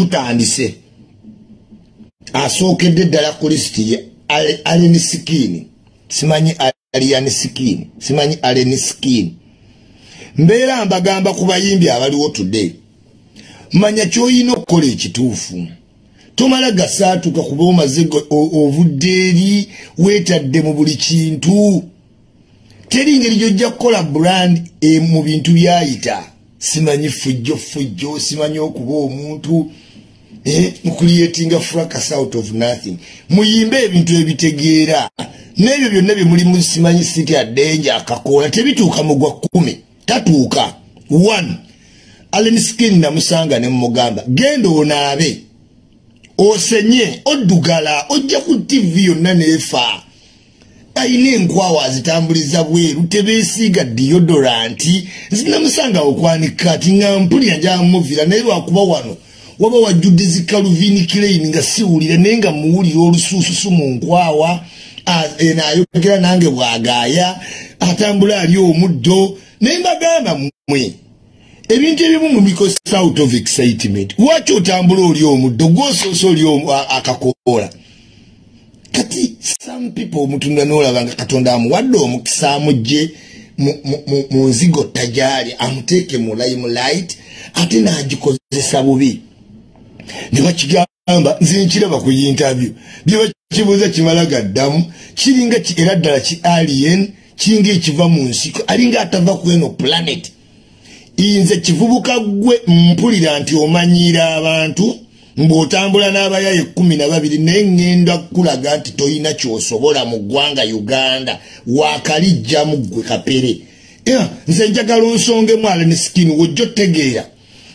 tutandise. Asookedde ddala ku lisiti ye aleni sikiini simanyi aliyani sikiini simanyi aleni sikiini mbeera mbagamba ku bayimbi abaliwo tudde manya kyolina okukola ekituufu. Tomala gasaatuka kuba omaze ovudde eri weetadde mu buli kintu. Teri ngeri gyojja kukola brand e, mu bintu byayita. Simanyi fujjo fujjo simanyi okuba omuntu mucreatinga fracas out of nothing. Muyimbe ebintu ebitegeera. N'ebyo byonna bye mulimu simanyi city adenja akakoola tebituuka mu gwa kkumi tatuuka. One. Alen skin namusanga ne mumugamba genda onaabe. Osenye oddugala ojja ku tv yonna neefa ayina enkwawa azitambuliza bweru tebeesiiga diodoranti zinamusanga okwanika ti nga mpulira njamuvira naye lwakuba wano waba wajjudde zikaluvini kireini nga siwulire naye nga muwulira olusuususu mu nkwawa naayogera nange bwagaaya atambula ali omuddo naye mbagamba mmwe ebintu ebimu mubikosa out of excitement waki otambula oli omuddo gwosoosa oli akakoola? Kati some people omutunda nolaba nga katonda amuwadde omukisa amugje mu nzigo tajali amuteeke mu limelight ate nagikozesa bubi ne bakigamba nze nkiraba ku interview. Byebakibuuza kimala gaddamu kiringa era ddala ki alien kiringa ekiva mu nsiko alinga atava ku eno planet. Nze kivubuka gwe mpulira nti omanyiira abantu ng'otambula n'abayaye ekkumi na babiri naye ŋŋenda kulaga nti tolina kyosobola mu ggwanga uganda wakalijjamu ggwe kapere. Nze njagala onsongemu ala ne sikini wojja otegeera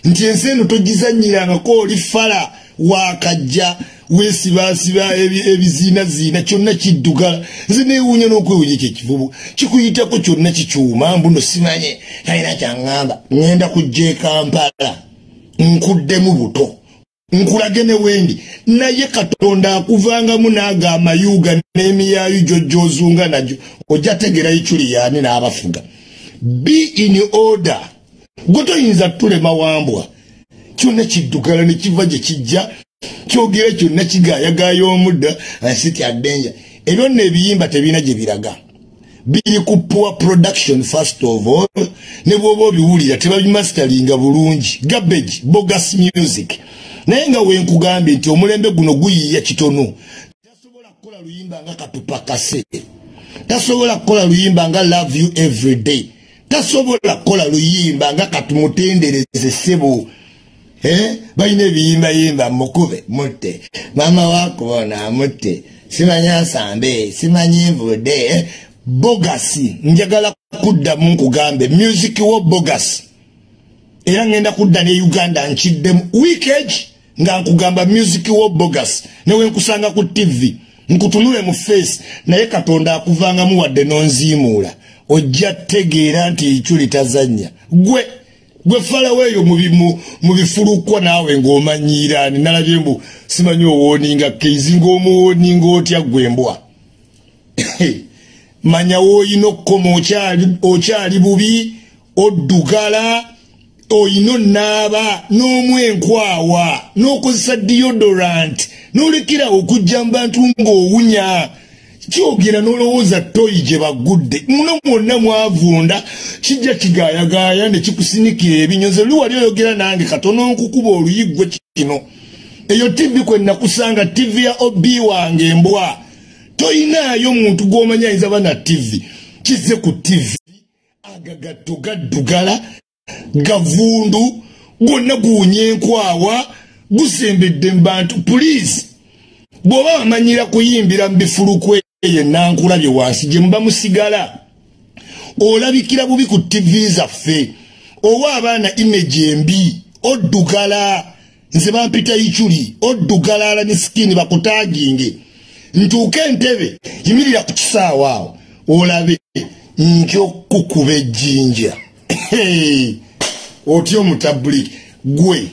nti ensi eno togizanyirangako oli fala wakajja weesibasiba ebiziinaziina kyonna kiddugala. Nze neewuunya n'okwewunya ekyo ekivubu. Kikuyitako kyonna kikyuma mbuno simanye talina kyaŋŋamba. Ŋŋenda kujja ekampala nkuddemu buto nkulage ne wendi naye katonda akuvangamu naaga amayuuga n'emiyaayu gyojjozunga nagyo ojja tegerayo kyuli yaani n'abafuga. Be in order gwe toyinza tulema wambwa kyonna kiddugala ne kiva gye kijja. Kyogera kyonna kigayagaya omudda ansiti adenja ebyo nno ebiyimba tebirina gye biraga. Biri ku poor production first of all ne bwoba obiwulira tebabimasitalinga bulungi. Garbage bogus music. Naye nga wenkugambye nti omulembe guno guyiiya kitono tasobola kukola luyimba nga katupakase. Tasobola kukola luyimba nga love you every day tasobola kukola luyimba nga katumutendereze ssebo eh? balina ebiyimbayimba mukube mutte. Mama wakubona mutte simanyi nsambe simanyi nvudde eh? bogasi njagala kuddamu nkugambe music wo bogasi era ngenda kudda ne uganda nkiddemu weekage nga nkugamba music wo bogas newe nkusanga ku tv nkutunule mu face naye katonda akuvangamu wadde nonziimuula ojja tegeera nti ekyo litazanya gwe gwe falaweeyo mu bifulukwa naawe ng'omanyiiraani nalabye mbu simanyi owooninga keizi ng'omuwooninga otya gwembwa manya wooyina okukoma okyali bubi oddugala oyina onaaba n'omwenkwawa n'okozesa deodorant n'olekera okujja mu bantu ng'owunya kyogera n'olowooza toyi gye bagudde. Muno mwonna mwavunda kijja kigayagaya ne kikusinikira ebinyonze luli wali oyogera nange katono nkukuba oluyiggwe kino. Eyo tivi kwe nakusanga tivi ya obi wange embwa toyinaayo muntu gw'omanyi ayinza bana tivi kize ku tivi agagatto gaddugala gavundu gwonna guwunya enkwawa gusembedde mu bantu puliisi bw'oba bamanyira kuyimbira mu bifulukwe yenankulabye wansi gye muba musigala. Olabikira bubi ku tivi zaffe owa abaana imeji embi oddugala nze bampita icyuli oddugala ala ne sikini bakutaginge. Ntuuke entebe yimirira ku kisaawa awo olabe nkyokukuba ejjinja. Otya omutabuliki gwe?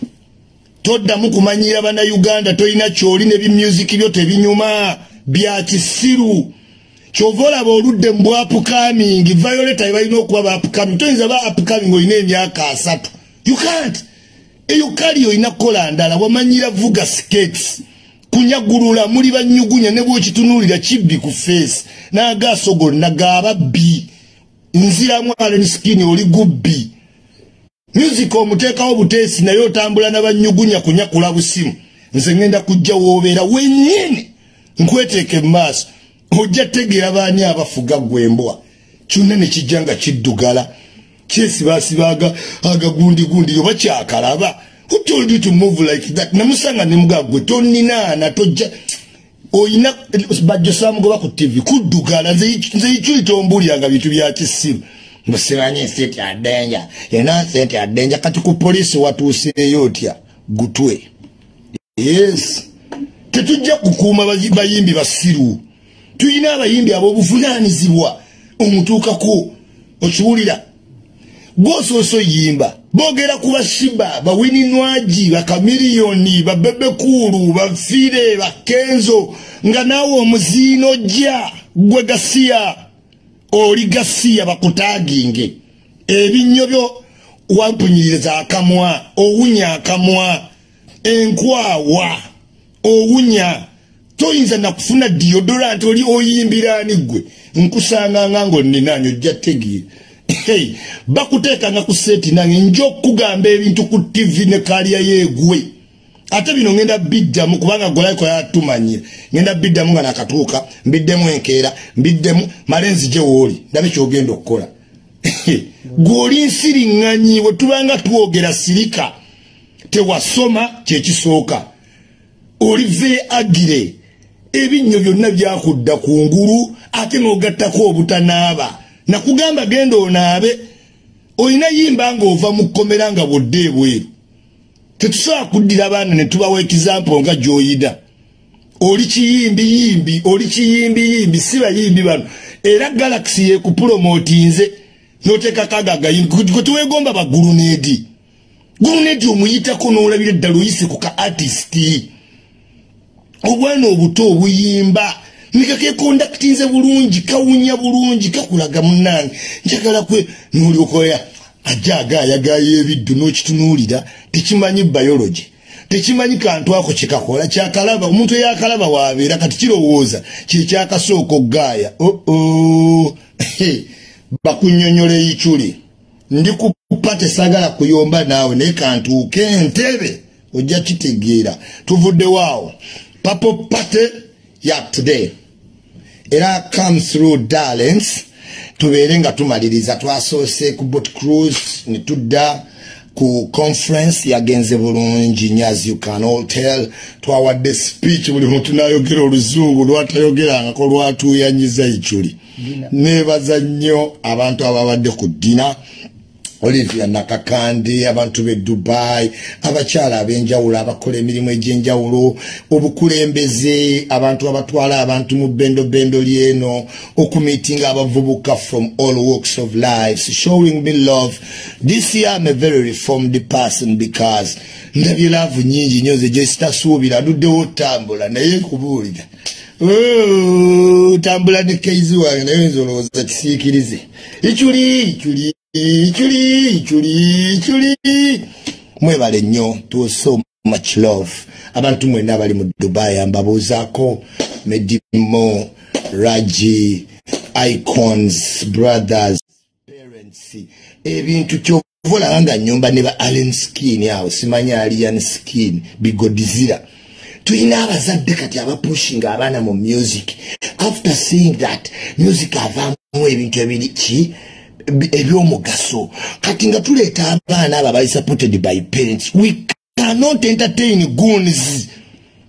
Toddamu kumanyira bannayuganda tolina kyoli ne bimusiki byo tebinyuma bya kisiru. Kyova olaba oludde mu bwapukamingi violeta balina okuba bapukamingi toyinza ba apukamingi olina emyaka asatu. You can't. Eyo kali olina kukola ndala wamanyira vuga skates. Kunyagulula muli banyugunya ne bwekitunuulira kibbi ku feesi. N'agaaso gonna gaababbi nziramu alen skini oli gubbi. Musika omuteekawo buteesi naye otambula n'abanyugunya kunyakula busimu nze ngenda kujja woobeera wennyini nkweteeka emaaso ojja tegeera baani abafuga gwembwa kyonna ne kijja nga kiddugala. Kyesibasibaga agagundigundiri oba kyakalaba who told you to move like that? Namusanga nemugagwe toninaana tojja. Oyina bajjo samugoba ku tv kuddugala. Nze ikiri tombuliranga bintu byakisimu musimanyi sente adenja yena sente adenja kati ku polisi watuusireyo otya? Gutwe. Yes tetujja kukuuma bayimbi basiru. Tuyina abayimbi ab'obuvunanyizibwa omutuukako okiwulira. Gwosooso yimba boogera ku bashiba bawininwaji bakamiliyoni babebekuulu bafiire bakenzo nga naawe omuziino jja gwe gasiya oli gasiya bakutaaginge ebinnyo byo wampunyiriza akamwa owunya akamwa enkwawa owunya toyinza nakufuna diodorant oli oyimbirani gwe nkusanga nga ngaoninanyo ojja tegeera hey, bakuteekanga ku seeti nange nja okugamba ebintu ku tivi ne kaliya yeegwe. Ate bino ngenda biddamu kubanga golaiko yatumanyira ngenda biddamu nga nakatuuka mbiddemu enkeera mbiddemu male nzije wooli ndabe kyogenda okukola. Gweoli nsiriŋŋanyi bwe tubanga twogera sirika tewasoma kyekisooka oli ve agire ebinnyo byonna byakudda ku ngulu ate n'ogattako obutanaaba. Nakugamba genda onaabe olina yimba ngaova mu kkomera nga bwodde ebweru. Tetusobola kuddira abaana ne tubawa ekizampo nga gy'oyina oli kiyimbiyimbi oli kiyimbiyimbi si bayimbi bano. Era galaxy yekupulomootinze noteekako agagayimbi kwe tuwegomba baguluneedi guluneedi omuyitako n'olabira eddala oyise ku ka artisti obwana obuto obuyimba. Nikakekondakitinze bulungi kawunya bulungi kakulaga munange njagala kwe nolyokoya ajja agayagayo ebiddu n'okitunuulira tekimanyi biology. Tekimanyi kantu ako kyekakola kyakalaba omuntu eyakalaba wabeera kati kirowooza kyekyakasooka ogaaya oo bakunyonyola eiculi ndi kupa tesagala kuyomba naawe naye kantuuke entebe ojja kitegeera. Tuvuddewoawo papo pate ya today. Era come through darlings tubeere nga tumaliriza twasoose ku bot cruise ne tudda ku conference yagenze bulungi nyo as you can all tell. Twawadde speech buli muntu nayogera oluzungu lwatayogerangako lwatuuyanyiza ikyuli nebaza nnyo abantu ababadde ku dina olivia nakakande abantu be dubai abakyala ab'enjawulo abakola emirimu egy'enjawulo obukulembeze abantu abatwala abantu mu bendobendo lyeno okumitinga abavubuka from all walks of life showing me love. This year i'm a very reformed person because ndabye laavu nyingi nyo ze gyesitasuubira aduddewo otambula naye nkubuulira. Tambula ne keizi wange naye nza olowooza kisiikirize. Ikyuli ikyuli ikyuli ikyuli ikyuli mwebale nnyo to so much love. Abantu mwena abali mu dubai mbabuuzaako medimo raji icons brothers parents. Ebintu kyovolanga nga nyumba ne ba allen skin awo simanyi alian skin bigodizira. Tulina abazadde kati abapushinga abaana mu music. After seeing that music avaamu ebintu ebiri ki ebyomugaso. Kati nga tuleeta abaana abo abali supported by parents we cannot entertain goons.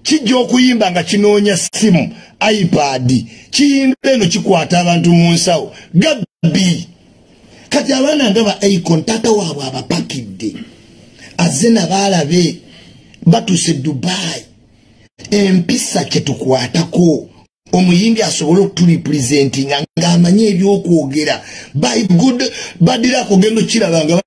Kijja okuyimba nga kinoonya simu ipad kiyimba eno kikwata abantu mu nsawo. Gabbi! Kati abaana nga ba acon taata waabwe abapakidde azze nabaalabe batuuse dubai. Empisa kyetukwatako omuyimbi asobole okuturepresentinga ng'amanyi ebyokwogera. By good badirako gendo kiraba nga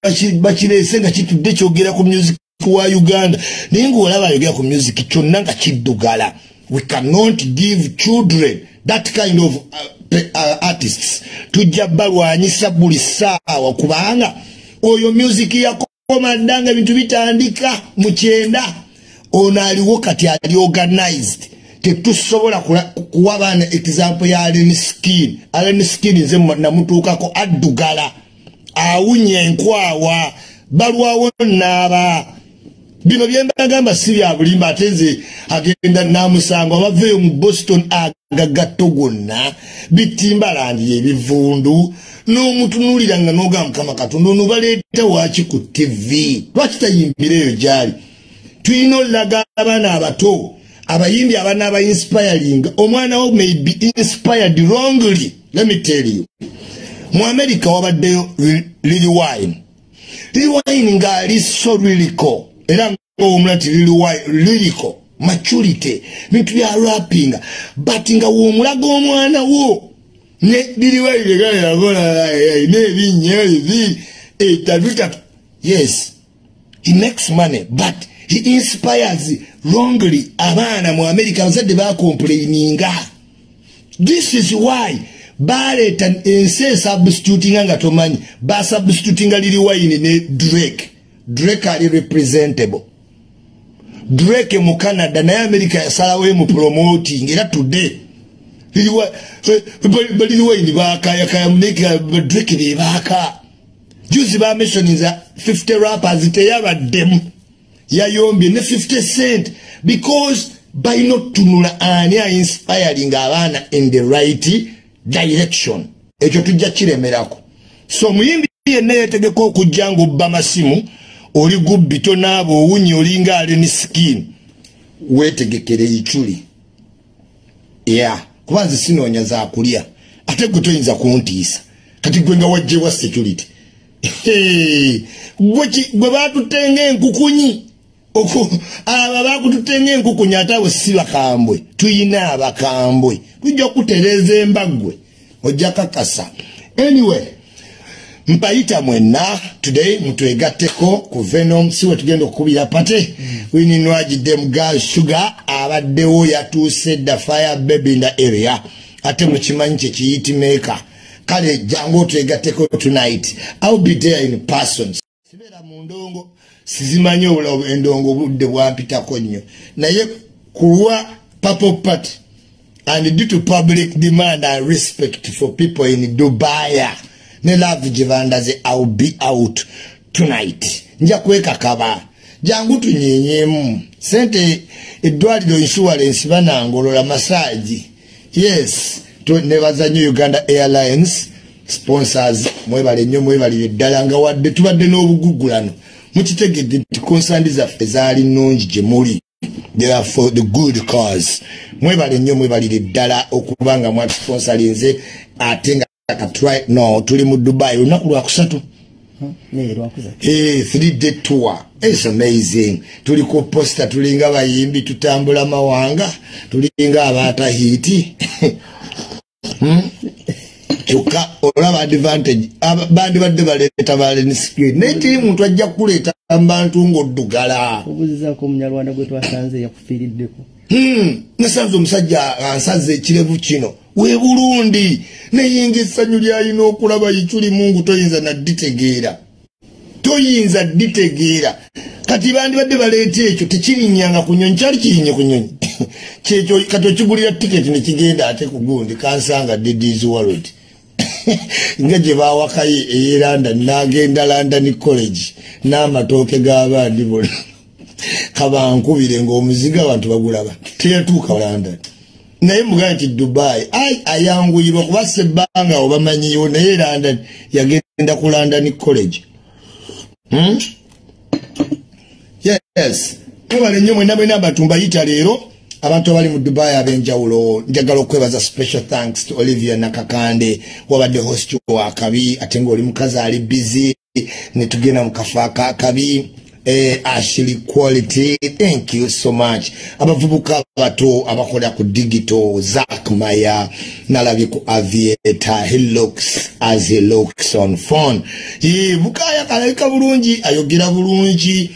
bakireese nga kitudde kyogera ku music wa uganda. Naye ngaolaba ayogera ku music kyonna nga kiddugala. We cannot give children that kind of uh, uh, artists. Tujja balwanyisa buli saawa kubanga oyo music yako byakoma dda nga ebintu bitandika mukyenda ono aliwo kati ali organized tetusobola kuwa baana example ya alen skin alen skin nze namutuukako addugala awunya enkwawa balwawo naaba bino byembagamba si bya bulimba ate nze agenda namusango abaveeyo mu boston agagatto gonna bitimbalandi ebivundu n'omutunuulira nga n'ogamba mukama katonda ono baleeta waki ku tv lwaki tayimbireeyo gyali? Tulina olaga abaana abato abayimbi abaana abainspiring omwana wo may be inspired wrongly. Let me tell you. Mu america wabaddeyo lili wine lili wine ngaali so liliko era ngaomula ti liliko maturity bintu bya rappinga but nga woomulaga omwana wo ne lili wine gaayakola nebinyo ebi etabitatu yes. He makes money but he inspires wrongly abaana mu america abazadde bacomplaininga this is why baleeta ensi esubstitutinga nga tomanyi. Basubstitutinga liri wine ne drake. Drake ali representable. Drake mu canada naye america yasalawo emu promoting. Era today baliri wine bakayakaya drake bebaaka juzi bamesoniza 50 rappers teyabaddemu yayombye ne 50 cent because balina otunula ani ainspiring abaana in the right direction. Ekyo tujja kiremerako. So omuyimbi yenna yetegeka okujja nga obba masimu oli gubbi tonaaba owunyi olinga aleni skin. Wetegekere ichuli ya kuba nze sinoonya zakulya ate gwe toyinza kuntiisa. Kati gwe nga wajjewa security. Gwe batutenga enkukunyi abo bakututenga enkukunyi ate abo si bakambwe. Tuyina abakambwe. Tujja kutereza embaggwe. Ojja kakasa. Anyway mpayita mwenna. Today mutwegatteko ku venom. Siwe tugenda okukubira pate wininwagidde mugal sugar. Abaddewo yatuuse dda fire baby the area. Ate mukimanyi kyekiyiti maker kale jangu otwegatteko tonight. Ill be there in person. Sibeera mu ndongo sizimanyi obula endongo obudde bwampitako nnyo. Naye kulwa papo party and due to public demand and respect for people in dubai ne love gyebandaze ill be out tonight. Nja kwekakaba. Jangu tunyenyemu sente eddwaliro insurance banangolola masaji yes nebaza nnyo uganda airlines sponsors mwebale nnyo mwebalire ddala nga wadde tubadde n'obugugulano mukitegedde nti konsandi zaffe zaali nnungi gye muli. For the good cause. Mwebale nnyo mwebalire ddala okuba nga mwatusponsalinze ate nga katry no tuli mu dubai. Olunaku lwakusatu three day tour. Is amazing. Tuli ku posta tulinga bayimbi tutambula mawanga tulinga abatahiti hmm? Kyokka olaba advantage. Bandibadde baleeta balenski naye tiri muntu ajja kukuleeta mubantu ngaoddugala hmm, nasanze omusajja ansaze ekirevu kino. We bulundi nayinga essanyu lyalina okulaba yiculi mungu toyinza nadditegeera. Toyinza dditegeera. Kati bandibadde baleeta ekyo tekirinyanga ku nyonyi kyali kirinye ku nyonyi kyekyo kati okigulira tiketi nekigenda ate ku gundi kansanga ddedis world nga gye bawakayo eye london nagenda london college n'amatooke g'abandi bona kabankubire ngaomuziga abantu bagulaba teyatuuka london. Naye mugabe nti dubai ai ayanguyirwa kuba sebbanga obamanyiwo naye london yagenda ku london college. Hmm? yes. Mubale nnyo mwena mwena abatumbayita leero abantu abali mu dubai ab'enjawulo njagala okwebaza special thanks to olivia nakakande wabadde host wakabi ate ngaoli mukazi ali busy netugenda mu kafo akakabi eh, ashili quality thank you so much. Abavubuka abato abakola ku digital zak maya nalabye ku aviator he looks as he looks on phone. Bukaya kalalika bulungi ayogera bulungi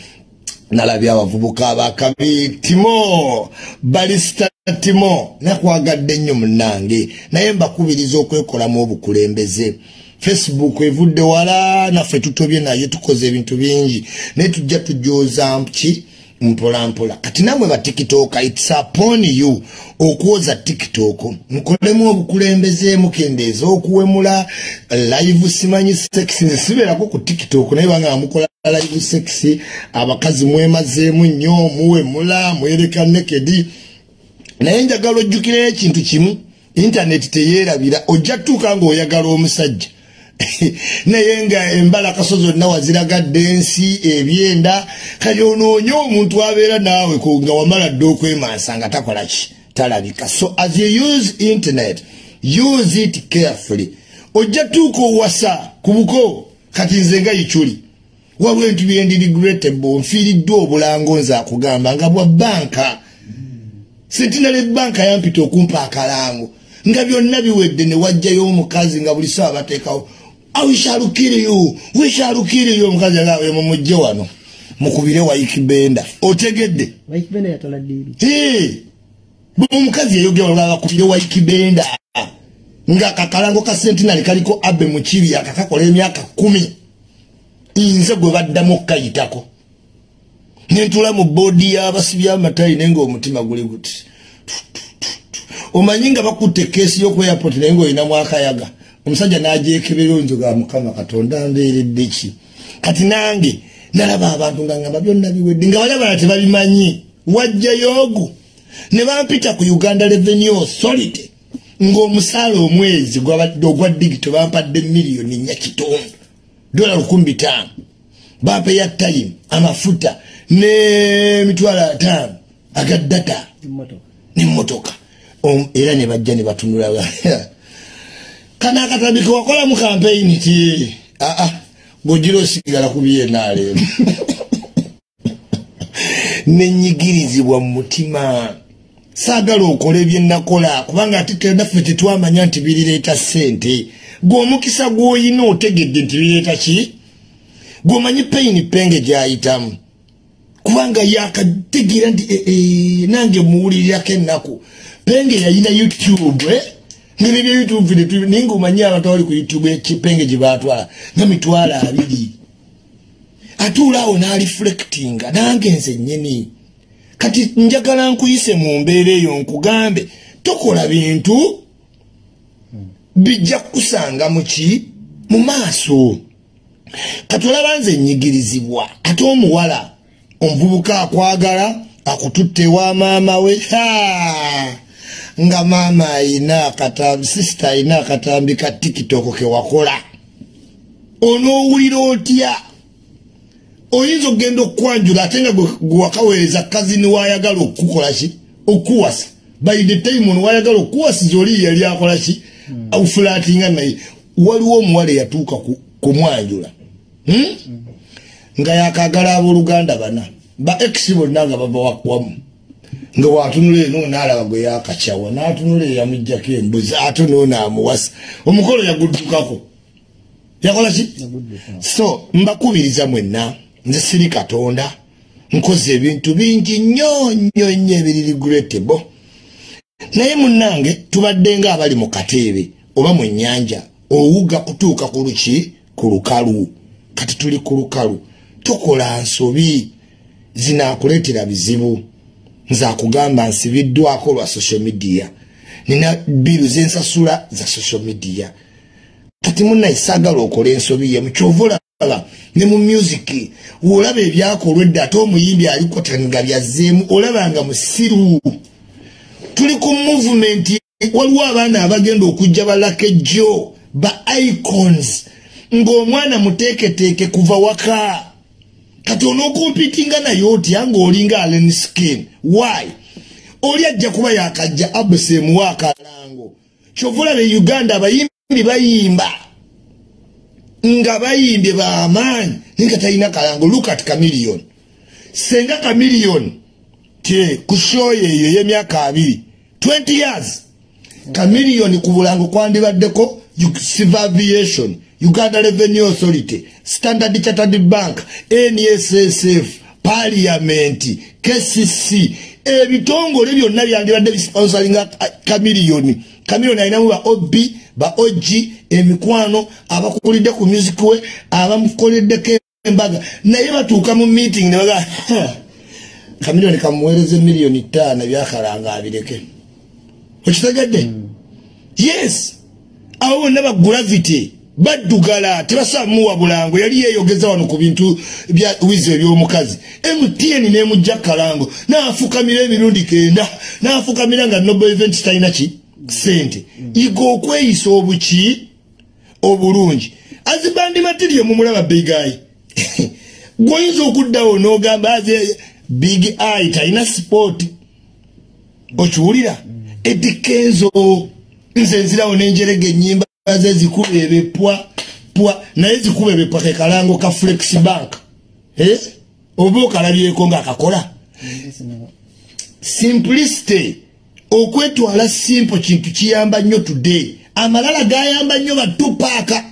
nalabye abavubuka abakabi timo balista timo. Nakwagadde nnyo munange naye mbakubiriza okwekolamu obukulembeze. Facebook evudde wala naffe tutobye naye tukoze ebintu bingi. Naye tujja tujoza ki mpolampola. Kati namwe ba tiktok its upon you okwoza tiktok. Mukolemu obukulembeze mukendeeza okuwemula live simanyi sex. Nsiberako ku tiktok naye banga mukola live sex. Abakazi mwemazeemu nnyo muwemula mwereka nekedi naye njagala ojjukirayo ekintu kimu intaneti teyeerabira ojja tuuka ngaoyagala omusajja naye nga embalaka so zonna waziragadde ensi ebyenda kati onoonye omuntu abeera naawe nga wamala dde okwemansa nga takola ki? Talabika. So as you use internet use it carefully. Ojja tuuka owasa ku buko kati nze nga yikyuli waliwo ebintu byendi regrettable nfiiriddwa obulango nze akugamba nga bwa banka sentinale banka yampita okumpa akalango. Nga byonna biwedde ne wajjayo omukazi nga buli sawa bateekawo awishalukiriyo wishalukiriyo omukazi agawe mumujje wano mukubire waikibenda. Otegedde? Omukazi yayogeraakubire waikibenda. Nga akakalango ka sentinali kaliko abe mukibi akakakola emyaka kumi. Nze gwe baddamu okukayitako. Nentula mu boodi y'abasibi amatayi naye ngaomutima guli guti. Omanyi nga bakutte keesi y'oku airport naye ngaolinamu akayaga omusajja n'ajekebera oyinza ga mukama katonda mbeeredde ki? Kati nange nalaba abantu nga ngamba byonna biwedde nga bali abala tebabimanyi wajjayo ogu ne bampita ku uganda revenue authority ng'omusaala omwezi ogwa digito bampadde miliyoni nnya kitundu dola lukumi bitaano bampa ya time amafuta n'emitwalo ataano agaddata n'emmotoka. Era ne bajja ne batunula kana akatambi kewakolamu kampeyini ti aa gwogira osigala kubyenaaleero nenyigirizibwa mu mutima. Saagala okola ebyenakola kubanga ate naffe tetwamanya nti birireeta ssente. Gweomukisa gw'oyina otegedde nti bireeta ki? Gweomanyi peyini penge gyayitamu. Kubanga yakategeera nti eh, eh, nange muwulirirako ennaku. Penge yayina youtube eh? Nebyo youtube video naye ngaomanyi abantu abali ku youtube ekipenge gye batwala nga mitwalo abiri. Atuulaawo n'areflectinga nange nze nnyini. Kati njagala nkuyise mu mbeera eyo nkugambe tokola bintu bijja kukusanga muki mu maaso. Kati olaba nze nyigirizibwa ate omuwala omuvubuka akwagala akututte wa maama we nga maama ayina akatambi sisita ayina akatambi ka tiktok kewakola onoowulira otya? Oyinza okugenda okukwanjula ate nga gwewakaweereza kazini wayagala okukolaki okuwasa. By the time ono wayagala okuwasiza oli yali akolaki aufulatinga naye. Waliwo omuwala eyatuuka kumwanjula hmm? nga yakagala abooluganda bana. Ba ex bonna nga bava nga watunula eno naalaba gwe yakakyawa natunula eyamujjako embuzi ate noonaamuwasa omukolo yaguddukako. Yakola ki? So mbakubiriza mwenna nze siri katonda nkoze ebintu bingi nnyo nnyo nnyo ebiri regrettable naye munnange tubadde nga abali mu kateebe oba mu nnyanja owuga kutuuka ku luki ku lukalu. Kati tuli ku lukalu. Tukola nsobi zinaakuleetera bizibu nze akugamba nsibiddwako lwa social media. Nina biru zensasula za social media. Kati munaye saagala okola ensobi ye mukyova olaba ne mu musiki olaba ebyakolwa edda ate omuyimbi alikotanga byazzeemu olabanga musiru. Tuli ku movement waliwo abaana abagenda okujja balakejjo ba icons ng'omwana muteeketeeke kuva waka kati onookompitinga naye otya ng'olinga alen skin? Why? Oli ajja kuba yakajja abusemuwa akalango kyovulaba e uganda abayimbi bayimba. Nga bayimbye bamaanyi. Ninga talina kalango. Lukat kamiliyoni senga kamiliyoni te ku shoyo eyo ey'emyaka abiri. 20 years. Kamiliyoni ku bulango kwandibaddeko sivaviation uganda revenue authority standard chartered bank nssf parliament kcc ebitongole byonna byandibadde bisponsoringa kamiliyoni kamiliyoni alinamu ba ob ba og emikwano abakukulidde ku music we abamukoleddeko embaga. Naye batuuka mu meeting nebaga kamiliyoni kamuweereza emiliyoni ttaano ebyakalanga abireke. Okitegedde? Mm. yes. Abo bonna bagravity baddugala tebasamuwa bulango yali yeyogeza wano ku bintu bya wizi ebyomukazi. Mtn nemujja kalango nafukamira emirundi kenda nafukamira nga nobo event talina ki? Sente iga okweyisa obuki obulungi. Azibandi matirio mumulaba big eye. Gwoyinza okuddawo nogamba aze big eye talina sport. Okiwulira? Edikenzo nze nzirawo nenjerega enyimba ze zikuba ebepwa pwa naye zikuba ebepwa kekalango ka flex bank. Eh? oba okalabyeko ngaakakola simplicity okwetwala simple kintu kiyamba nnyo today. Amalala gayamba nnyo batupaaka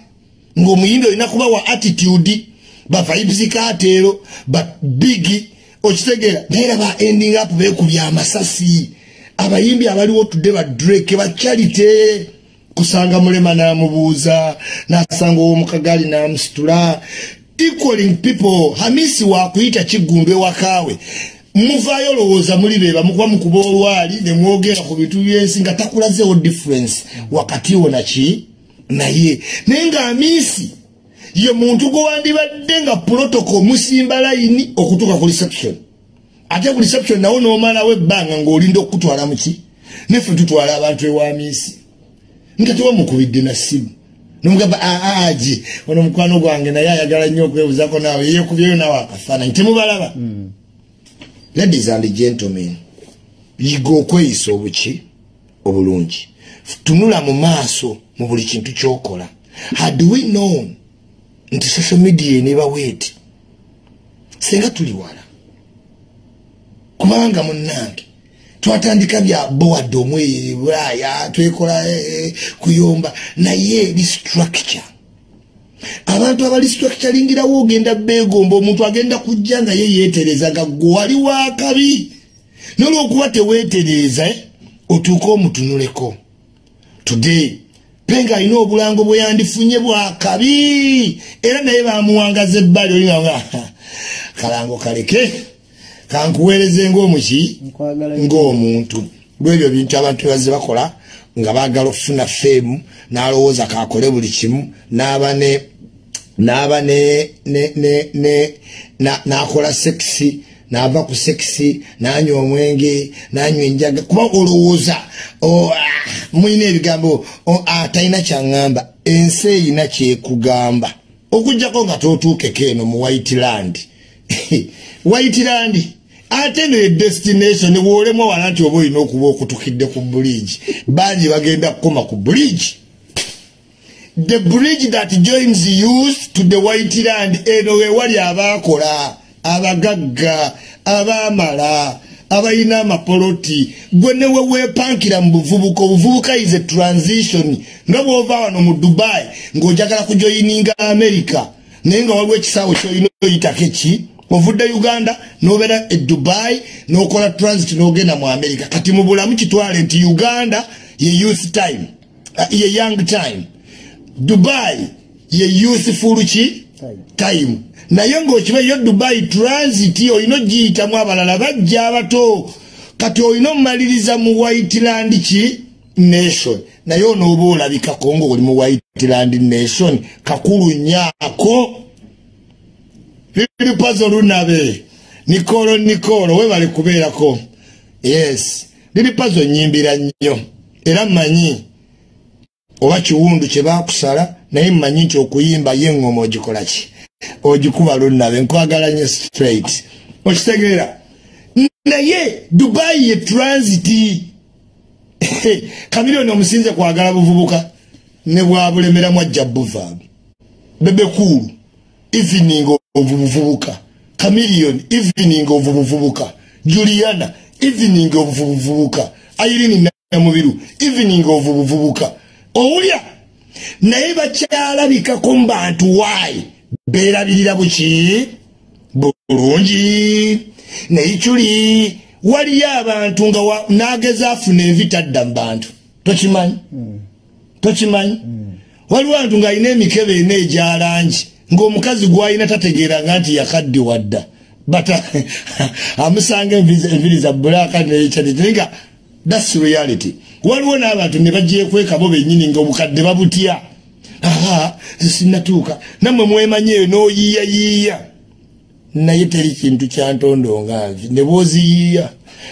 ng'omuyimbi olina kuba wa attitude bavibes kateero babigi okitegeera. Naye raba ending up beekubya amasasi. Abayimbi abaliwo tudde badrake bacharite kusanga mulema namubuuza nasanga owomukagali namusitula equaling people hamisi wakuyita kigundwe wakaawe. Muvaayo olowooza muli beba mukuba mukuba olwali nemwogera ku bintu byensi nga takulazeewo difference wakati wo naki naye naye nga amisi ye muntu gwe wandibadde nga protocol musimba layini okutuuka ku reception. Ate ku reception nawo n'omalawo ebbanga ng'olinda okutwala muki neffe tutwala abantu ewamisi nga tewamukubidde na simu. Nomugamba aaji ono mukwano gwange naye ayagala nnyo okwebuzako naawe yekubyeyo nawe akafaananyi temubalaba mm. ladies and gentlemen yiga okweyisa obuki obulungi. Tunula mu maaso mu buli kintu kyokola. Had we known nti social media enebaweeti senga tuli wala. Kubanga munnange twatandika bya bowadde omweri bulaaya twekola eh, kuyomba naye restructure. Abantu abalistructuralingirawo ogenda beegomba omuntu agenda kujja nga ye yeetereza nga gwe wali wakabi nolwokuba teweetereza eh, otuuka omutunuleko. Today penga alina obulango bwe yandifunye bwakabi era naye bamuwangaza ebbali olinga kalango kaleke kankuweereze ngaomuki ngaomuntu lwebyo bintu abantu bazze bakola nga bagala okufuna feemu n'alowooza kakole buli kimu n'aba ne n'aba ne n'akola sekisi n'ava ku sekisi n'anywa omwenge n'anywa enjaga kuba olowooza ah, mulina ebigambo atalina kyaŋŋamba ensi eyina kyekugamba. Okugjako nga tootuukeko eno mu whiteland whiteland ate no edestination woolemu wala nti oba olina okuba okutukidde ku bridge bangi bagenda kukoma ku bridge. The bridge that joins youth to the white land eno wewali abaakola abagagga abaamala abalina amapoloti gwe newe weepankira mu buvubuka. Obuvubuka is a transition. Nga bwova wano mu dubai ng'ojagala kujoyininga america naye nga waliwo ekisaawe kyolina oyitako eki ovudde uganda nobeera e dubai nokola transit nogenda mu america. Kati mu bulamu kitwale nti uganda ye youth time uh, ye young time. Dubai ye youthful ki? Time. Naye ngaokiba yo dubai transit olina ogiyitamu abalala bajja abato. Kati olina omumaliriza mu whiteland ki? Nation. Naye onooba olabikako ngaoli mu whiteland nation kakulu nyaako liri pazo lunabe. Nikolo nikolo webali kubeerako. Yes. Liri pazo nyimbira nnyo. Era mmanyi oba kiwundu kyebakusala naye mmanyi nti okuyimba ye engoma ogikola ki? Ogikuba lunabe. Nkwagala nnyo straight. Okitegeera. Naye dubai ye transit. Kamiliyoni omusinze kwagala buvubuka. Ne bwabulemeramu ajja buvaabu bebekulu evening ovubuvubuka kamiliyoni evening ovubuvubuka juliana evening ovubuvubuka airini namubiru evening ovubuvubuka owulya naye bakyalabikako mu bantu waayi beerabirira buki bulungi. Naye kyuli waliyo abantu nga nageza afuna envi tadda mu bantu. Tokimanyi? Tokimanyi? Waliwo abantu ng'alina emikebe ena egyalangi ng'omukazi gwalina tategeeranga nti yakaddiwa dda but amusanga enviri za bulaka nekyanaye nga thats reality. Waliwo n'abantu ne bagyekwekabo bennyini ngaobukadde babutya. Aa sinatuuka nammwe mwemanyeeyo n'oyiiyayiiya naye teri kintu kyantondo nga nvi ne bwoziyiiya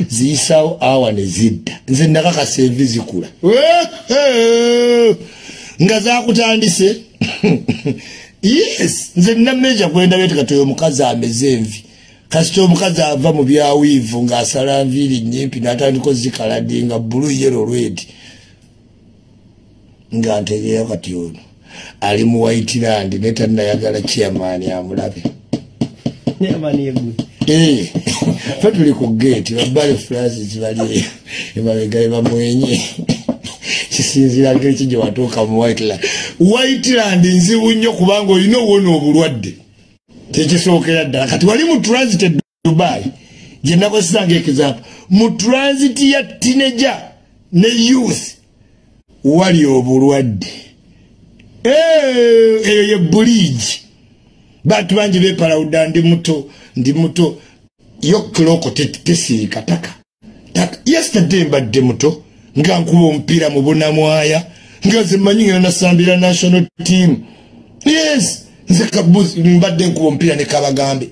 ziyisawo awa ne zidda. Nze nakakasa envi zikula nga zakutandise yes nze nameja kwendabye tikatoyo omukazi ameze envi. Kasita omukazi ava mu byawiivu ng'asala nviiri nyimpi n'atandika ozikaladi nga bulu yero rwedi nga ntegeera kati ono ali mu whiteland netanayagala chairman amulabe. Eh, fe tuli ku gate babale francis bali emabega ebamwenye kisinzira ngeri gye watuuka mu whiteland whiteland nzibu nnyo kubanga olina owona obulwadde. Tekisookera ddala. Kati wali mu transit e dubai gye nakozesanga example mu transit ya tineja ne youth wali obulwadde. Eyo ye buligi bantu bangi bepalawuda ndi muto ndi muto. Yo kiloko tesirika taka taka yesterday mbadde muto nga nkuba omupiira mu bunamwaya nga nze mmanyi ngena nasambira national team. Yes nze kabuzi mbadde nkuba omupiira ne kabagambe.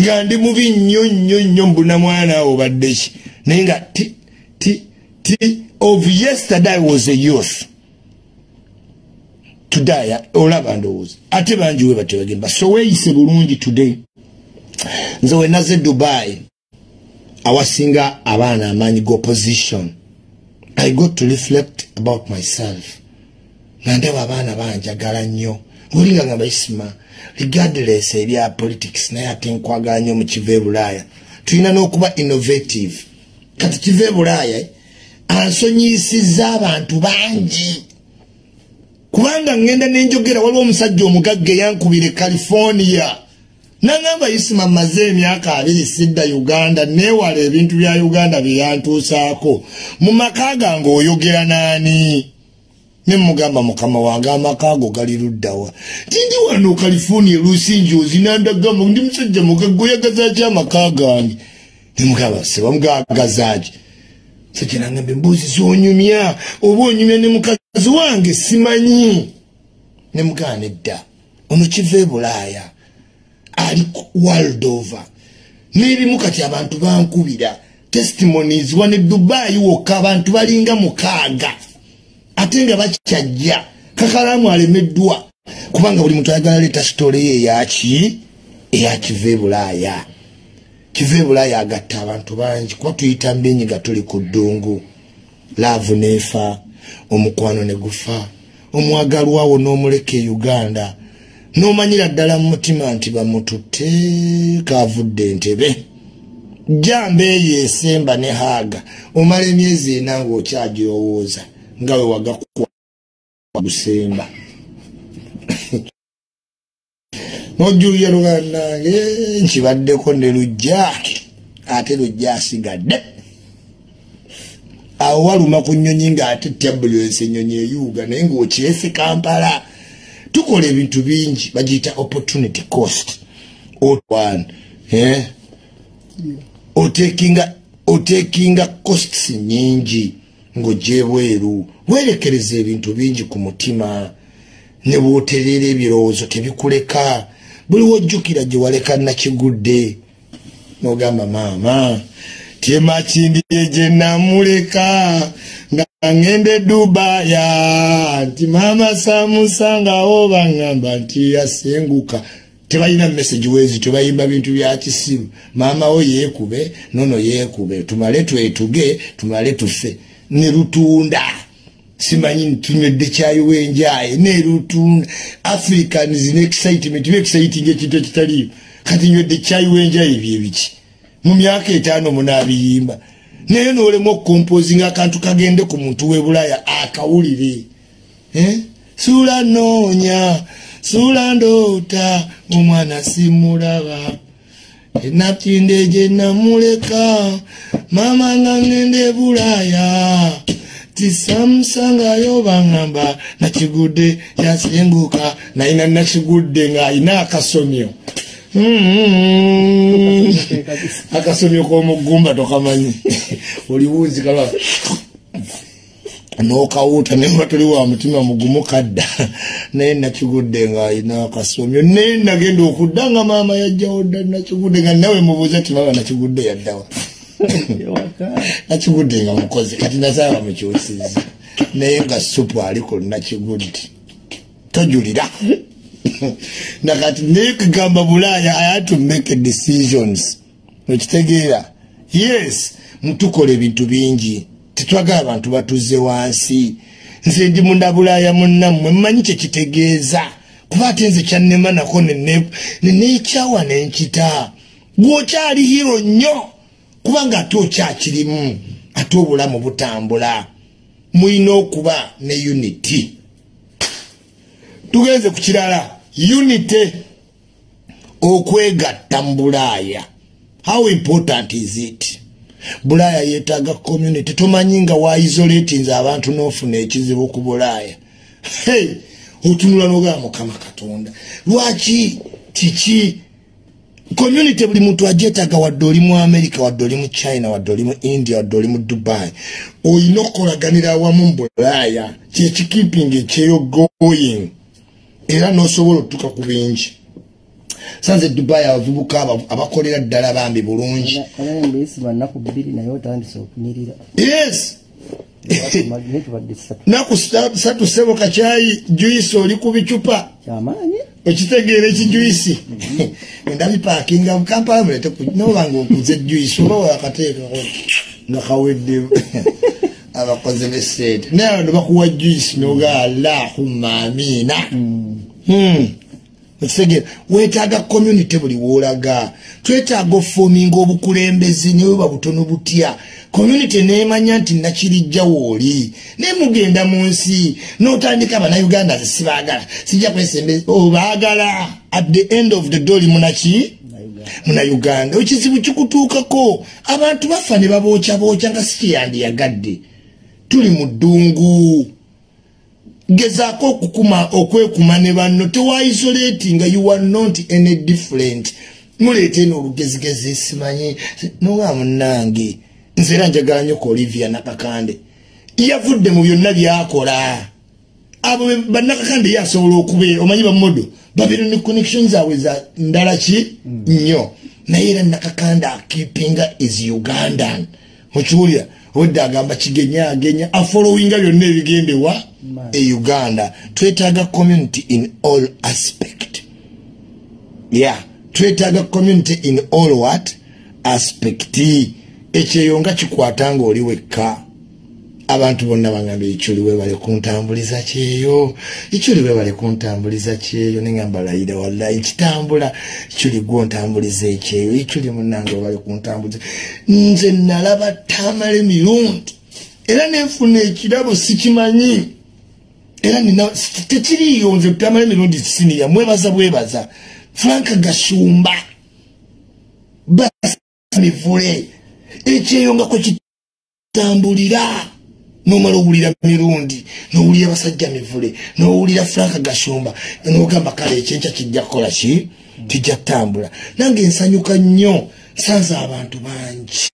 Nga ndi mubi nnyo nnyo nnyo mbunamwaya naawe obadde ki? Naye nga ti ti ti of yesterday was a youth. Today olaba ndowooza. Ate bangi we batebagenda so weeyise bulungi today. Nze wenaze dubai awasinga abaana amaanyi g'opposition i got to reflect about myself. Nga ndaba abaana banjagala nnyo. Olinga nga baisima regardless ebya politics naye ate nkwagala nnyo mu kiva ebulaaya tulina n'okuba innovative. Kati kiva ebulaaya ansonyiyisizza abantu bangi. Kubanga ngenda nenjogera waliwo omusajja omugagga eyankubire california nangamba isima maze emyaka abiri sidda uganda newala ebintu bya uganda byeyantuusaako mu maka gange oyogera naani nemugamba mukama wange amaka go gali luddawa tindi wano california lusinji ozinandagamba ndi musajja mugagga oyagazaki amaka gange? Nemugamba sebamugagazaki sekinangambe mbuzi zonyumya oba onyumya ne mukazi wange simanyi? Ne mugana edda ono kiva ebulaaya ali world over. N'ebimu kati abantu bankubira. Testimonies. Wane dubayi wokka abantu balinga mukaaga. Ate nga bakyajja. Kakalamu alemeddwa. Kubanga buli muntu ayagala leeta sitole ye eyaki eyakiva ebulaaya kiva ebulaaya agatta abantu bangi. Kuba tuyita mbenyi nga tuli ku ddungu. Laavu neefa omukwano ne gufa omwagalwawo n'omuleka e uganda n'omanyira ddala mu mutima nti bamututte kaavudde entebe. Jamba eyo esemba ne haaga omala emyezi ena ng'okyagirowooza nga we wagakwa gusemba. Nojulya lubanange nkibaddeko ne lujja ate lujja asigadde. Awo waluma ku nyonyi ngaate tabulence enyonyi eyuuga naye ngaokyese kampala tukola ebintu bingi bagiyita opportunity cost. One eh? otekinga otekinga costs nyingi ngaogyebweru werekereza ebintu bingi ku mutima ne bwoterera ebirowoozo tebikuleka. Buli wojjukira gye waleka nakigudde nogamba maama tyemakindye gye namuleka. nga ŋŋende dubaya nti maama samusangawo baŋŋamba nti yasenguka. Tebalina mesagi wezi tebayimba bintu bya kisiru. Maama wo yeekube nono yeekube tumale twetuge tumale tufe ne lutunda simanyi tunywedde kyayiwo enjaye nerutunda africans neexcitement beexciting ekintu ekitaliyo. Kati nywedde kyayiwo enjaye byebiki mu myaka etaano munaabiyimba naye nolemu okukompozinga akantu kagende ku muntu webulaya akawulire eh? sula noonya sula ndoota omwana simulaba enapinde gye namuleka mama nga ngende bulaya tisamusangayo baŋŋamba nakigudde yasenguka nayina nakigudde ng'ayina akasomyo. Akasomyo k'omugumba tokamanyi. Oliwuuzi kala n'okawuuta neba toli wa mutima mugumu kadda. Naye nakigudde ng'ayina akasomyo. Naye nagenda okudda nga maama yajjawo dda nakigudde nga nawe mubuuza ti maama nakigudde yaddawa nakigudde nga mukozi. Kati nasaba mukyusiza naye nga supu aliko nakigudde. Tojulira nakati naye kugamba bulaaya i had to make decisions. Okitegeera. Yes mutukola ebintu bingi. Tetwagala abantu batuze wansi. Nze ndi mundabulaaya munnammwe mmanyi kyekitegeeza kuba ate nze kyannema nako neneekyawa nenkita gwokyali hiro nnyo kubanga ate okyakirimu ate obulamu butambula. Mulina okuba ne unity. Tugenze ku kirala unity okwegatta mu bulaaya. How important is it? Bulaaya yeetaaga community. Tomanyi nga waisolatinze abantu n'ofuna ekizibu ku bulaaya. Hey, otunula nogaba mukama katonda. Lwaki kiki? Community buli muntu agyetaaga wadde oli mu america wadde oli mu china wadde oli mu india wadde oli mu dubai olina okukolaganira awamu mu bulaaya. Kyekikipinga ekyeyo going era n'osobola otutuka ku bingi. Sanze dubai abavubuka abakolera ddala bambi bulungi. Yes! Naku satu. Sebo kacyayi juisi oli ku bicupa. Okitegeera ekijuisi ndabipakinga mukampala mulete nobanga okuze juisi oba wakateekako nga kawedde abakozi besente naye nebakuwa juisi noga allahumma amina. Okitegeera wetaaga community buli woolaga twetaaga ofuminga obukulembezi niwe buba butono butya? Community nemanya nti nakirijja wooli naye mugenda mu nsi notandika abanauganda ze sibaagala. Sijja kwesembe obaagala. At the end of the doli munaki munauganda ekizibu kikutuukako. Abantu bafa ne babookyabookya nga sikyeyandiyagadde tuli mu ddungu. Gezaako okukuma okwekuma ne banno. Tewaisolatinga you are not any different. Muleete n'olugezigezi simanyi. Noga munange nze era njagala nnyo ku olivia nakakande yavudde mu byonna byakola. Abo bannakakande ye asobola okubeera omanyi bamodo babiri ne connection zaabwe za ndala ki? Nnyo. Naye era nakakande akipinga is ugandan. Mukiwulira wedde agamba kigenya agenya afollowinga byonna ebigendewa e uganda. Twetaaga community in all aspect. Yeah. Twetaaga community in all what? Aspect. Ekyeyo nga kikwata nga oli wekka abantu bonna bagamba ekyoli webale kuntambuliza kyeyo ekyoli webale kuntambuliza kyeyo nengamba layira wallahi kitambula ekyoli gwontambulisa ekyeyo ekyoli munange webale kuntambuliza. Nze nalaba tamala emirundi era nenfuna ekirabo sikimanyi era tekiriyo nze tamala emirundi siniya mwebaza bwebaza. Franka gashumba basamivule ekyeyo nga kwekitambulira nomala owulira mirundi nowulira basajja mivule nowulira franka gashumba nogamba kale ekyenkya kijja kukola ki? Kijja kutambula. Nange nsanyuka nnyo nsanze abantu bangi.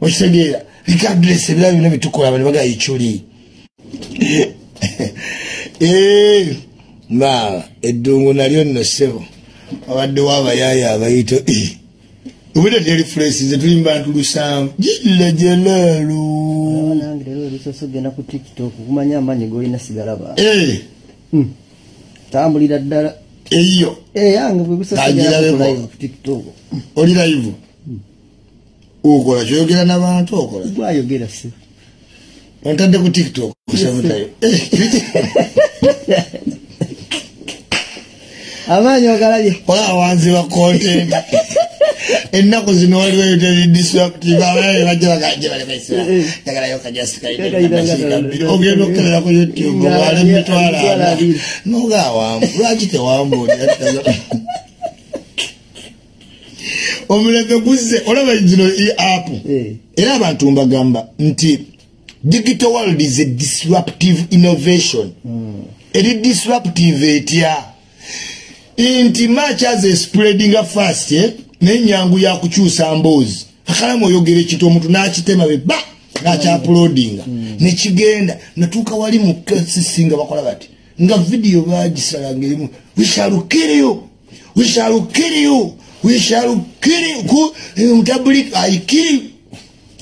Okitegeera regardless ebirabo byona bitukola bane bagaa ikyuli ma eddungu nalyo nno ssebo. Abaddewo abayaayo abayito obwedda tyali fulesi ze tuli mubantu lusanvu. Jilla jalaalu nange lero olusoso genda ku tiktok kumanya amaanyi golina sigalaba Hmm. tambulira ddala. Eyo yange Agirabeko. ku tiktok. Oli live? Okola kyoyogera n'abantu okola. Gwayogera se ontadde ku tiktok kusabutayo amaanyi ogalabye. Ola awanzi wa content ennaku zino waliwo ebitali disruptive abaye kajasikaogenda okukolera ku youtube wale emitwalo ana nogawambu lwaki tewambuulira? Omulembe guzze olaba zino i apu Eh. era abantu mbagamba nti digital world is a disruptive innovation. Eri disruptive etya? Nti much as a spreading fast eh, nenyangu yakukyusa mboozi. Akalamu oyogera ekiti omuntu nakitema be ba nakyapulodinga nekigenda natuuka wali mu kasisi nga bakola bati nga vidiyo bagisalanga erimu wishalukiriyo wishalukiriyo wishalukiriyo mutabuli aikiri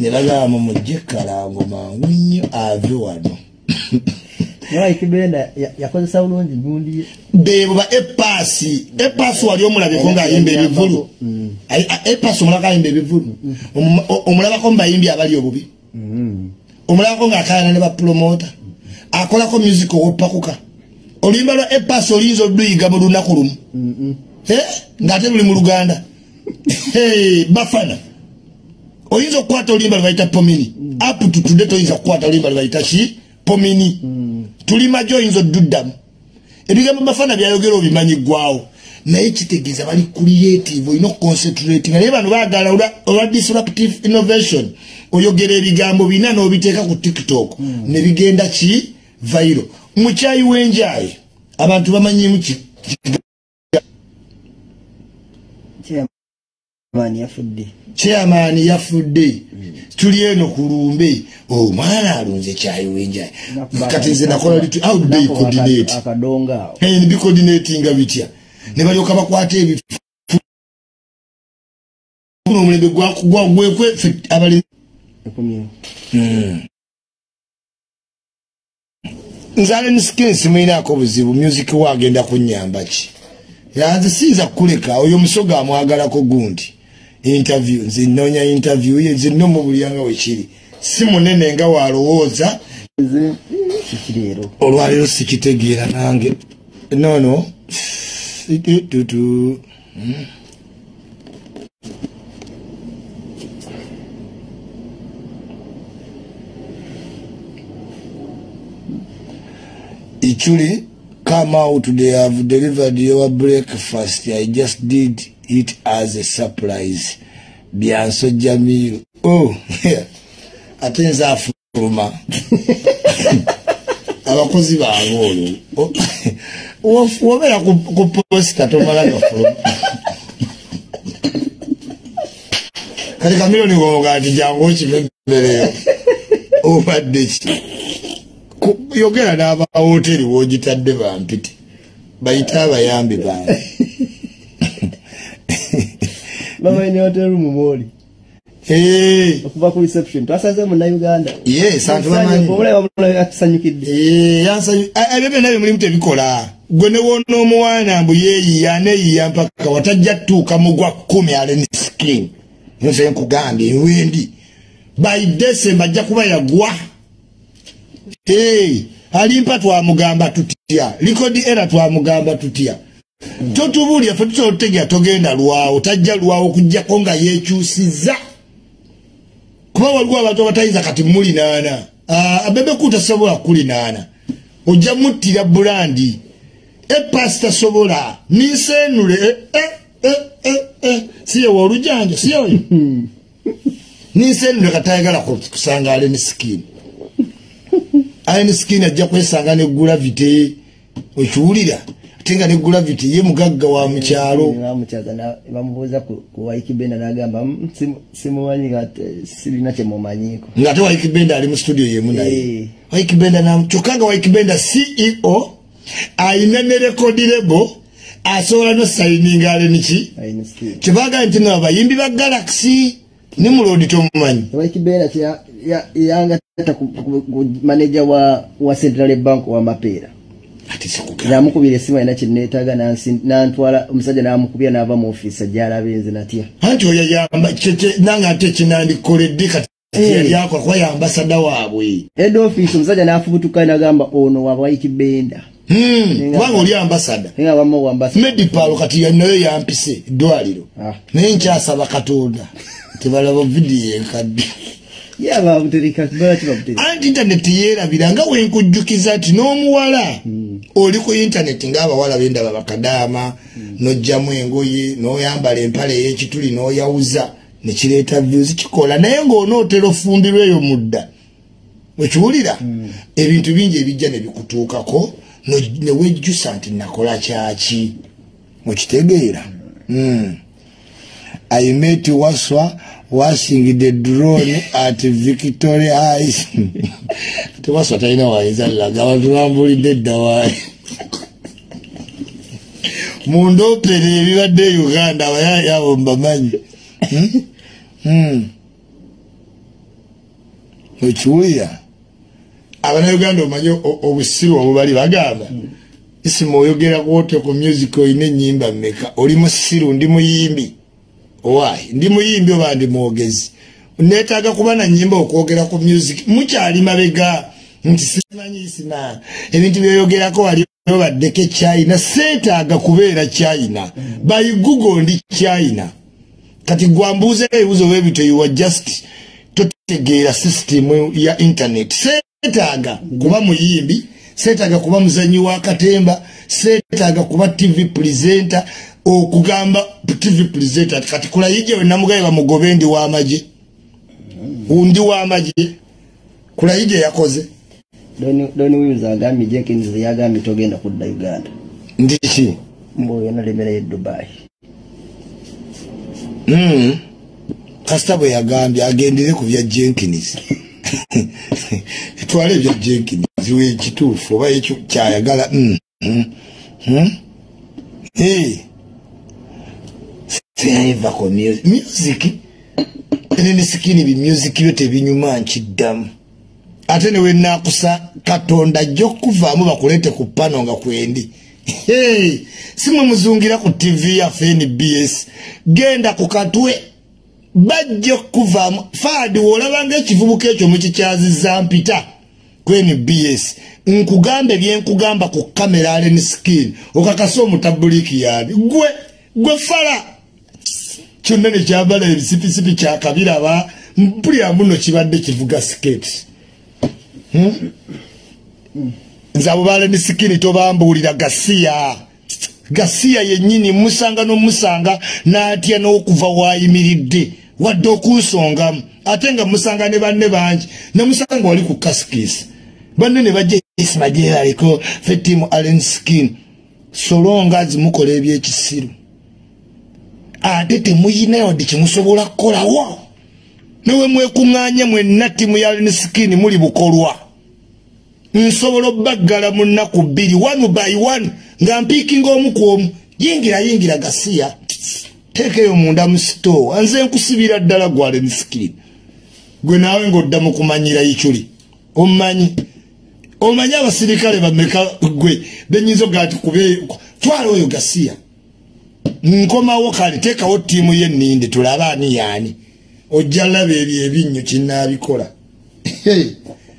ne bagamba mujje kalango mangu nnyo ave wano naye kibenda yakozesa bulungi gundi ye bebo ba epasi epasi wali omulabiko ngaayimba ebivulu a- epasi omulabako ayimba ebivulu o- omulabako mubayimbi abali obubi. Omulabako ngaakayana ne bapromota akolako music owopakuka oluyimba lwa epasi oluyinza oluyiga mu lunaku lumu. Eh, ngaate luli mu luganda. Bafana. Oyinza okukwata oluyimba lwebayita pomini. Apu tutude toyinza kukwata oluyimba lwebayita ki? Pomini tuli majo oyinza odduddamu ebigambo bafana byayogera obimanyiggwawo naye kitegeeza bali creative olina okuconcentratinga naye bano baagala olwa- disruptive innovation. Oyogera ebigambo bina n'obiteeka ku tiktok. Ne bigenda ki? Vairo mukyayi w'enjayi abantu bamanyimu ki maani yafudde. Tuli eno ku lumbe. Omwana alunze kyayi w'enjayi kati nze nakola bikoordinatinga bitya? Ne balyoka bakwata ebifu omulembe gwekwe ffe abali ekumyewo nzale ne skins mwinaako buzibu. Music we agenda kunyamba ki? Yanze siyinza kukuleka. Oyo omusoga amwagalako gundi interview. Nze nnoonya interview ye nze nomubulyanga wekiri si munene nga walowooza olwaleero sikitegeera nange. Nono tutu Ichuli, come out, they have delivered your breakfast. I just did it as a surprise. Bianso Jamil. Oh, ate nze afuluma. abakozi bange olwo O- wobeera ku ku posita tomala gafuluma kati kamiloni woga nti jangu okimembereyo obadde ki? Ku- yogera n'abahoteri wogitadde bampite bayite abayambi bange babaine hotel room mwoli Eh, okuva ku reception. Twasaze munauganda yes antu bamanyi atusanyukidde Eh, ebyo byonna byemulimu tebikola. Gwe ne wona omuwaana mbu yeeyiya neeyiya mpaka watajja tuuka mu gwa kkumi aleni skin nze nkugambye enwendi by december ajja kuba yagwa. Eh, alimpa twamugamba tutya? Likodi era twamugamba tutya totubulya fe tusobola otutegera togenda lwawo tajja lwawo okugjako nga yekyusiza kuba waliwo abantu abatayinza kati mulinaana. Abebeku tasobola kulinaana. Ojja muttira bulandi epasi tasobola ninseenule. Eh, eh, eh, eh, siyewa olujanja siyoyo ninseenule katayagala kusanga aleni skini aleni skini ajja kwesanga ne gulavite okiwulira ate nga ne gulavite ye mugagga wa mukyalo. bamukyaza bamubuuza ku ku waikibenda nagamba "Mm, simu- simumanyi nga te- sirina kyemumanyiko ngate waikibenda ali mu studio yemu naye. Eh. waikibenda nam kyokka nga waikibenda ceo ayina ne rekodi lebo asobola nosayininga aleniki alina skill kyebagaa nti no abayimbi ba galaxy ne mulodi tomumanyi. Waikibenda yangatta ku maneja wa wa central bank wa mapeera sikugamba namukubira esimu alina kyenetaaga nansi- nantwala omusajja namukubira nava mu ofiisi ajja alaba enze natya. Anti oyo yamba nange ate kinandikoledde kati Eh. yali akola kuba yambasada waabwe. Ed office omusajja nafubutuka nagamba ono wa waikibenda Hmm, kubanga oli ambasada naye nga bamu wambasa medipalo kati ya- nayo yampise eddwaliro. Ah. naye nkyasaba katonda. Tebalaba vidiyo enkadde. Anti intaneti yeerabira nga wenkujjukiza nti n'omuwala oli ku intaneti ng'abawala bendaba bakadaama n'ojjamu engoye n'oyambala empale ey'ekituli n'oyawuza nekireeta views kikola. Naye ng'onootera ofumbirwa eyo mudda wekiwulira ebintu bingi ebijja nebikutuukako newejjusa nti nakola kyaki? Okitegeera mm. i met waswa washing the drone at victoria high tewaswa talina wayinza laga abantu bambulidde eddawaali mundopere ebibadde e uganda abayayabo mbamanyi. Hmm? hmm. okiwulira? Abanauganda omanyi obusiru obubali bagamba. Isimu oyogeraku otyo ku music oyina enyimba meka oli musiru ndi muyimbi owaayi ndi muyimbi oba ndi mwogezi? Netaaga kuba na nyimba okwogera ku music. Mukyali mabega nti simanyi isima ebintu byoyogerako wali baddeko china. Seetaaga kubeera china. Bayigugo ndi china. Kati gwambuuza ebibuzo bwebito yuwa just totegeera system ya internet. Seetaaga kuba muyimbi seetaaga kuba muzanyi wa katemba seetaaga kuba tv presenter okugamba tv presenter kati kulayije wenamugaye bamugobe ndi wamaje ndi wamaje kulayije yakoze. Doni wiuza agambye jenkins yagambye togenda kudda uganda. Ndiki mbuyo nalemerayo dubai. Mm. kasita bwe yagambye agendere ku bya jenkins. Twale ebya jenkins wekituufu oba ekyo kyayagala hey. seyayivako music. Enene sikini bimusic byo tebinyuma nkiddamu ate newenakusa katonda ajja okuvaamu bakuleete ku pano nga kwendi hey. simwe muzungira ku tv yaffe nbs genda ku katwe bajja okuvaamu faadi woolabanga ekivubuka ekyo mukikyaziza mpita ku nbs nkugambe byenkugamba ku kamera alen skin okakasa omutabuliki yabi gwe gwe fala kyonna nekyambala ebisipisipi kyakabiraba mpulira muno kibadde kivuga siketi. Hmm? nze abo balen sikini tobambuulira gasiya gasiya yennyini musanga n'omusanga n'atya n'okuva wayimiridde wadde okunsongamu ate nga musanga ne banne bangi nemusanga wali ku kasikisi banne ne bajja isima gyebaliko fe tiimu allen skin. Solonga zimukola ebyekisiru ate temuyinayo dde kyemusobola kukolawo newe mwekuŋŋaanya mwenna ttiimu ya skin muli bukolwa. Nsobola obbaggala mu nnaku bbiri one by one nga mpiikinga omu ku omu. Yingira yingira gasiya. Teekeyo munda mu sitoowa nze nkusibira ddala gwale misikini gwe naawe ng'oddamu kumanyira ikyuli. Omumanyi omanyi abasirikale bameka gwe? Benyinza ogaa ti kube twala oyo gasiya nkomawo kale teekawo ttiimu yenninde tulabe ani yaani? Ojja laba ebyo ebinnyo kinaabikola.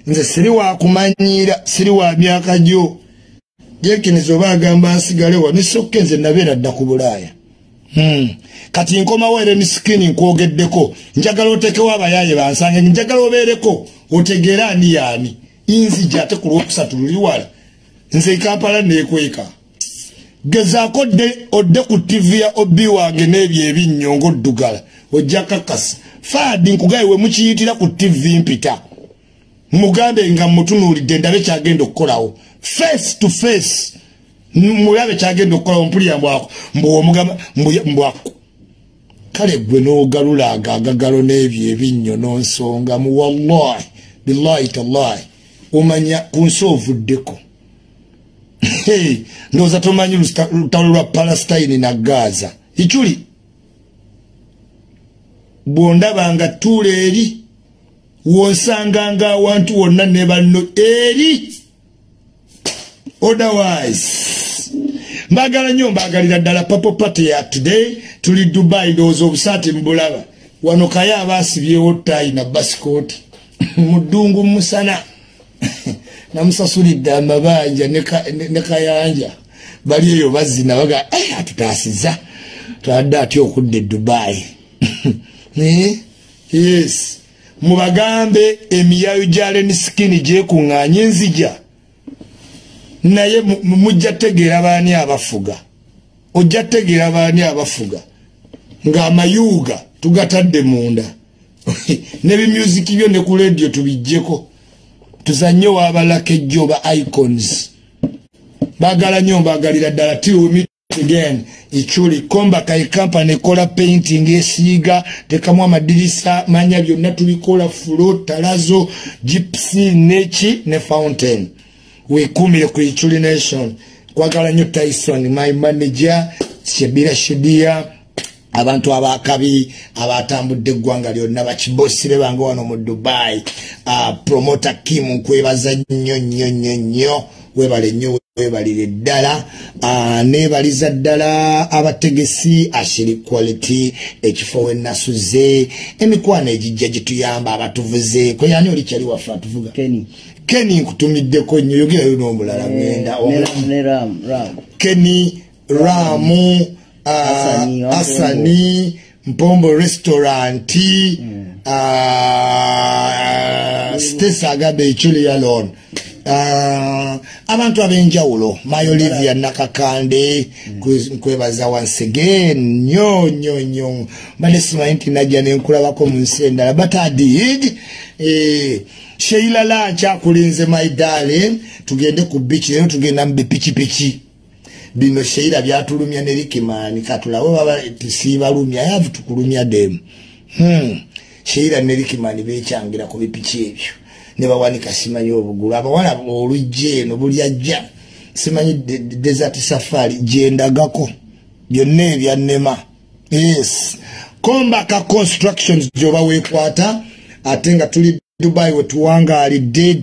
Nze siri wakumanyira siri wa myaka gyo. Jekiniza oba agamba nsigale wa nisokka nze nabeera dda ku bulaaya. Hmm. kati nkomawo era nisikini nkwogeddeko. Njagala otekewo abayaye bansange njagala obeereko otegeera ani yaani? Inzija ate ku lwokusatu luli wala. Nze kampala neekweka gezaako odde ku tivi ya obi wange n'ebyo ebinnyo ngaoddugala ojja kakasa faadi nkugaye we mukiyitira ku tivi mpita. Mugambe nga mutunuulidde ndabe kyagenda okukolawo face to face. Mulabe kyagenda okukolawo mpulira mbwako mbwomugamba mbwako kale gwe n'ogalula agagagalo n'ebyo ebinnyo n'onsongamu wallahi billahi tallahi. Omanya ku nsi ovuddeko ndowooza tomanyi lutalo lwa palestine na gaza. Ikyuli bwondabanga tuula eri wonsanganga awantu wonna ne banno eri. Otherwise mbagala nnyo mbagalira ddala papo pate ya today tuli dubai ndowooza obusaati mbulaba wano kaye abaasibyewo tayi na basikooti muddungu musana namusasulidde amabanja ne kayanja. Bali eyo bazina baga atutaasiza twadde atya okudda e dubai? Yes. Mubagambe emiyayo gya lenisikini gyekuŋŋaanya enzija. Naye mujja tegeera baani abafuga. Ojja tegeera baani abafuga. Ng'amayuuga tugatadde munda. Ne bimyuziki byo ne ku lediyo tubijjeko tuzanye wabalako ejjo oba icons. Bagala nnyo mbagalira ddala. Till we meet again. Ichuli komba kai company ekola painting esiiga. Tekamu amadirisa manya byonna tubikola fulo talazo gypsy neki ne fountain. Wekumire ku ichuli nation. Kwagala nnyo tyson my manager shebira shedia abantu abakabi abatambudde eggwanga lyonna bakibosire bange wano mu dubai. Uh, promota kim nkwebaza nnyo nnyo nnyo nnyo. Webale nnyo webalire ddala. Uh, nebaliza ddala abategesi ashiri quality ekifo wenasuze emikwano egijja gituyamba abatuvuze. Kweyani oli kyali waffe atuvuga? Keni nkutumiddeko nnyo yogerayo n'omulala Ram, Ram. keni ramu. uh, Asani, asani mpombo restauranti uh, stesi agamba ekyuli yalon uh, abantu ab'enjawulo my olivia nakakande kwe- nkwebaza once again nnyo nnyo nnyo mbadde simanyi nti najja nenkulabako mu nsi endala but I did. Eh, sheila lanch akulinze my darling tugende ku bichi leero tugenda mu bipikipiki bino sheira byatulumya ne rikimani katulawe baba tisibalumya yavu tukulumya dem hmm. sheira ne rikimani bechangira ku bipiki ebyo. Ne bawanika simanyi obugulu abawala olujja eno buli ajja. Simanyi de- de- desert safari gyendagako. Byonna ebyannema yes. Kombaka constructions gyoba weekwata ate nga tuli dubai wetuwangaalidde